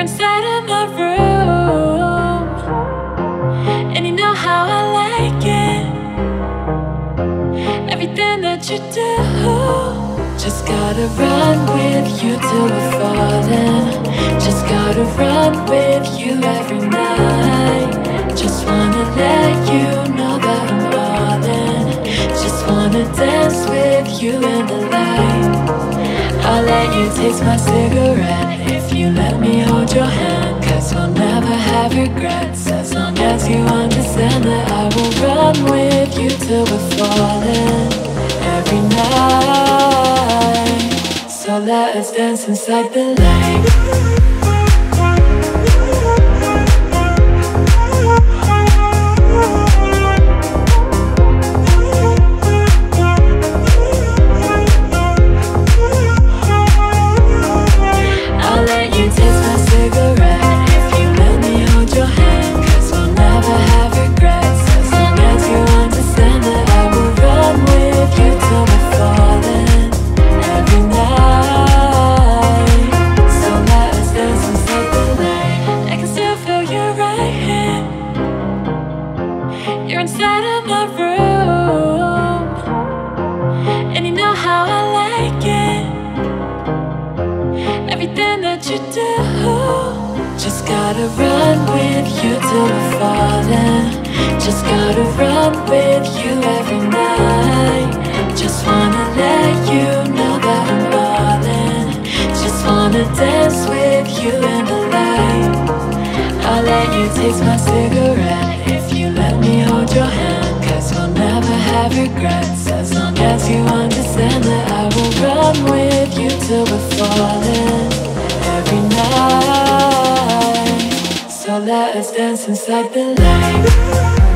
you're inside of my room. And you know how I like it. Everything that you do Just gotta run with you till we're falling. Just gotta run with you every night. Just wanna let you know that I'm all in Just wanna dance with you in the light. I'll let you taste my cigarette if you let me hold your hand. Cause we'll never have regrets as long as you understand that I will run with you till we're falling every night. So let us dance inside the light. That you do, just gotta run with you till we're falling. Just gotta run with you every night. Just wanna let you know that I'm all in. Just wanna dance with you in the light. I'll let you taste my cigarette if you let me hold your hand. Cause we'll never have regrets as long as you understand that I will run with you till we're falling inside the light.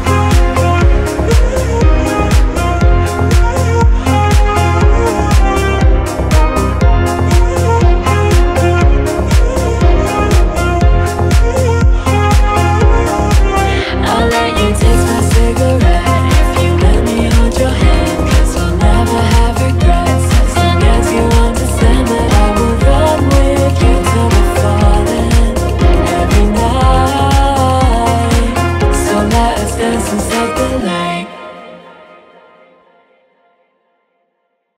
dance inside the night